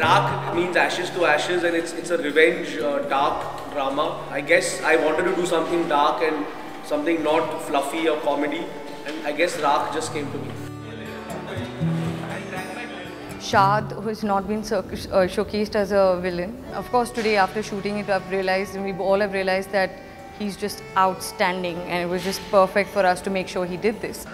Raakh means ashes to ashes, and it's it's a revenge uh, dark drama. I guess I wanted to do something dark and something not fluffy or comedy, and I guess Raakh just came to me. Shaad, who has not been uh, showcased as a villain. Of course, today after shooting it, I've realized, and we all have realized that he's just outstanding, and it was just perfect for us to make sure he did this.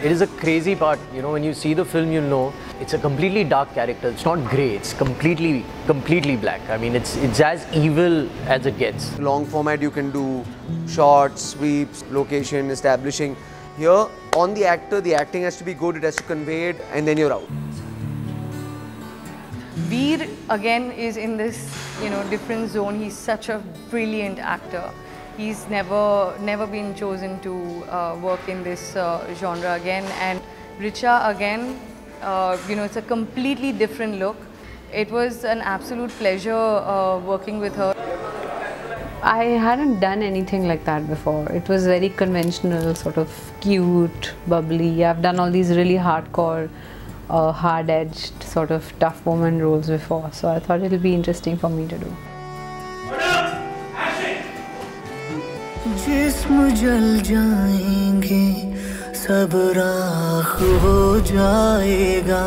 It is a crazy part, you know, when you see the film, you'll know it's a completely dark character. It's not grey, it's completely, completely black. I mean, it's, it's as evil as it gets. Long format, you can do shots, sweeps, location, establishing. Here, on the actor, the acting has to be good, it has to convey it, and then you're out. Vir again is in this, you know, different zone. He's such a brilliant actor. He's never, never been chosen to uh, work in this uh, genre again. And Richa again, uh, you know, it's a completely different look. It was an absolute pleasure uh, working with her. I hadn't done anything like that before. It was very conventional, sort of cute, bubbly. I've done all these really hardcore, uh, hard-edged, sort of tough woman roles before. So I thought it'll be interesting for me to do. जिस्म जल जाएँगे सब राख हो जाएगा।